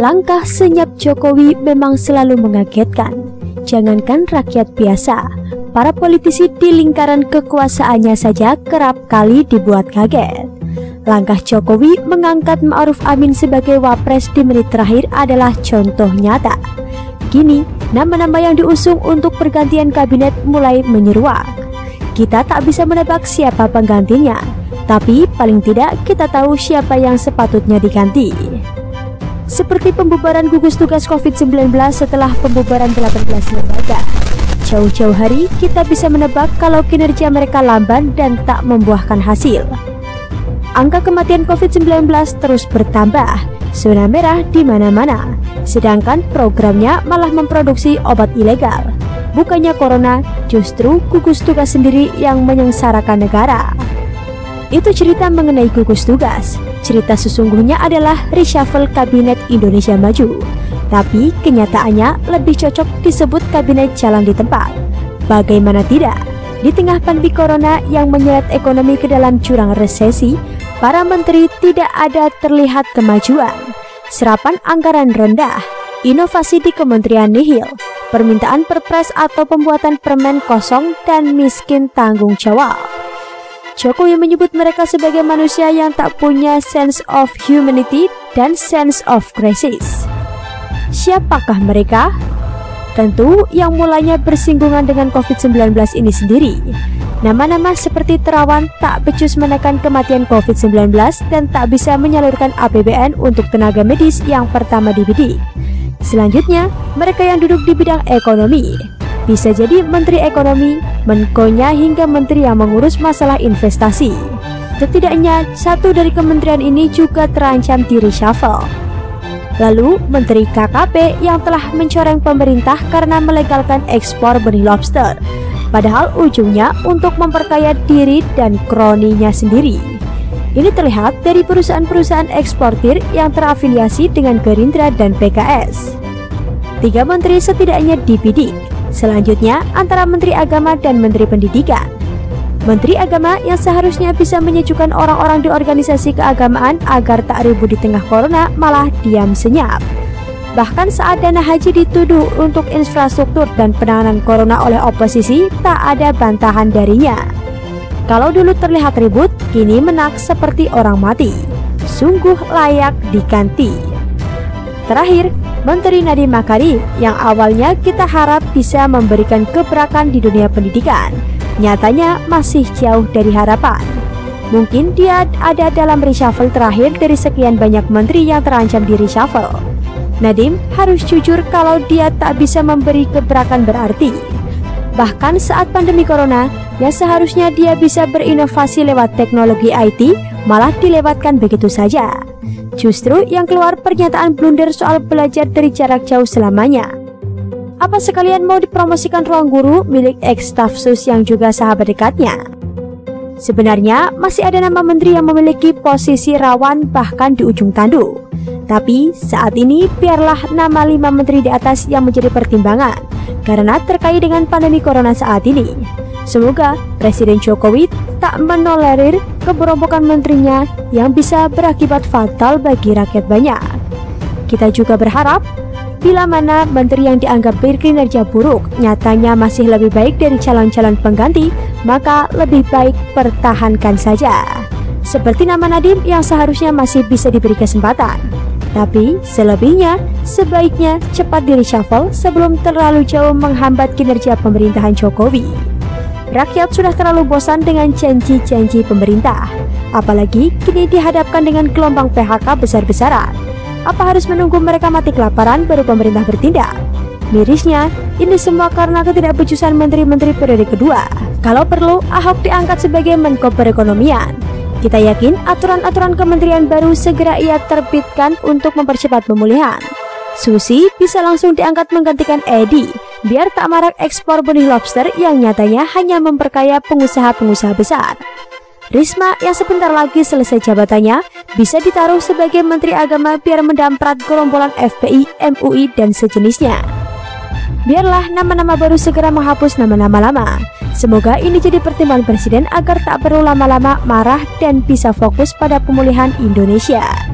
Langkah senyap Jokowi memang selalu mengagetkan. Jangankan rakyat biasa, para politisi di lingkaran kekuasaannya saja kerap kali dibuat kaget. Langkah Jokowi mengangkat Ma'ruf Amin sebagai wapres di menit terakhir adalah contoh nyata. Kini, nama-nama yang diusung untuk pergantian kabinet mulai menyeruak. Kita tak bisa menebak siapa penggantinya, tapi paling tidak kita tahu siapa yang sepatutnya diganti seperti pembubaran gugus tugas COVID-19 setelah pembubaran 18 lembaga. Jauh-jauh hari kita bisa menebak kalau kinerja mereka lamban dan tak membuahkan hasil. Angka kematian COVID-19 terus bertambah, zona merah di mana-mana, sedangkan programnya malah memproduksi obat ilegal. Bukannya corona, justru gugus tugas sendiri yang menyengsarakan negara. Itu cerita mengenai gugus tugas. Cerita sesungguhnya adalah reshuffle Kabinet Indonesia Maju. Tapi kenyataannya lebih cocok disebut Kabinet Jalan di Tempat. Bagaimana tidak? Di tengah pandemi corona yang menyeret ekonomi ke dalam jurang resesi, para menteri tidak ada terlihat kemajuan. Serapan anggaran rendah, inovasi di kementerian nihil, permintaan perpres atau pembuatan permen kosong dan miskin tanggung jawab. Jokowi menyebut mereka sebagai manusia yang tak punya sense of humanity dan sense of crisis. Siapakah mereka? Tentu yang mulanya bersinggungan dengan COVID-19 ini sendiri. Nama-nama seperti Terawan tak becus menekan kematian COVID-19 dan tak bisa menyalurkan APBN untuk tenaga medis yang pertama dibidik. Selanjutnya, mereka yang duduk di bidang ekonomi, bisa jadi Menteri Ekonomi, Menkonya hingga Menteri yang mengurus masalah investasi. Setidaknya satu dari kementerian ini juga terancam di reshuffle. Lalu Menteri KKP yang telah mencoreng pemerintah karena melegalkan ekspor benih lobster. Padahal ujungnya untuk memperkaya diri dan kroninya sendiri. Ini terlihat dari perusahaan-perusahaan eksportir yang terafiliasi dengan Gerindra dan PKS. Tiga menteri setidaknya dibidik, Selanjutnya, antara Menteri Agama dan Menteri Pendidikan. Menteri Agama yang seharusnya bisa menyejukkan orang-orang di organisasi keagamaan agar tak ribut di tengah corona malah diam senyap. Bahkan saat dana haji dituduh untuk infrastruktur dan penanganan corona oleh oposisi, tak ada bantahan darinya. Kalau dulu terlihat ribut, kini menak seperti orang mati. Sungguh layak diganti. Terakhir, Menteri Nadiem Makarim yang awalnya kita harap bisa memberikan gebrakan di dunia pendidikan, nyatanya masih jauh dari harapan. Mungkin dia ada dalam reshuffle terakhir dari sekian banyak menteri yang terancam di reshuffle. Nadiem harus jujur kalau dia tak bisa memberi gebrakan berarti. Bahkan saat pandemi corona, yang seharusnya dia bisa berinovasi lewat teknologi IT, malah dilewatkan begitu saja. Justru yang keluar pernyataan blunder soal belajar dari jarak jauh selamanya. Apa sekalian mau dipromosikan ruang guru milik ex-staff sus yang juga sahabat dekatnya? Sebenarnya masih ada nama menteri yang memiliki posisi rawan bahkan di ujung tanduk. Tapi saat ini biarlah nama lima menteri di atas yang menjadi pertimbangan karena terkait dengan pandemi corona saat ini. Semoga Presiden Jokowi tak menolerir keberombokan menterinya yang bisa berakibat fatal bagi rakyat banyak. Kita juga berharap bila mana menteri yang dianggap berkinerja buruk nyatanya masih lebih baik dari calon-calon pengganti, maka lebih baik pertahankan saja. Seperti nama Nadim yang seharusnya masih bisa diberi kesempatan. Tapi selebihnya sebaiknya cepat di reshuffle sebelum terlalu jauh menghambat kinerja pemerintahan Jokowi. Rakyat sudah terlalu bosan dengan janji-janji pemerintah, apalagi kini dihadapkan dengan gelombang PHK besar-besaran. Apa harus menunggu mereka mati kelaparan baru pemerintah bertindak? Mirisnya, ini semua karena ketidakbecusan menteri-menteri periode kedua. Kalau perlu, Ahok diangkat sebagai Menko Perekonomian. Kita yakin aturan-aturan kementerian baru segera ia terbitkan untuk mempercepat pemulihan. Susi bisa langsung diangkat menggantikan Edi biar tak marak ekspor benih lobster yang nyatanya hanya memperkaya pengusaha-pengusaha besar. Risma yang sebentar lagi selesai jabatannya bisa ditaruh sebagai Menteri Agama biar mendamprat gerombolan FPI, MUI, dan sejenisnya. Biarlah nama-nama baru segera menghapus nama-nama lama. Semoga ini jadi pertimbangan Presiden agar tak perlu lama-lama marah dan bisa fokus pada pemulihan Indonesia.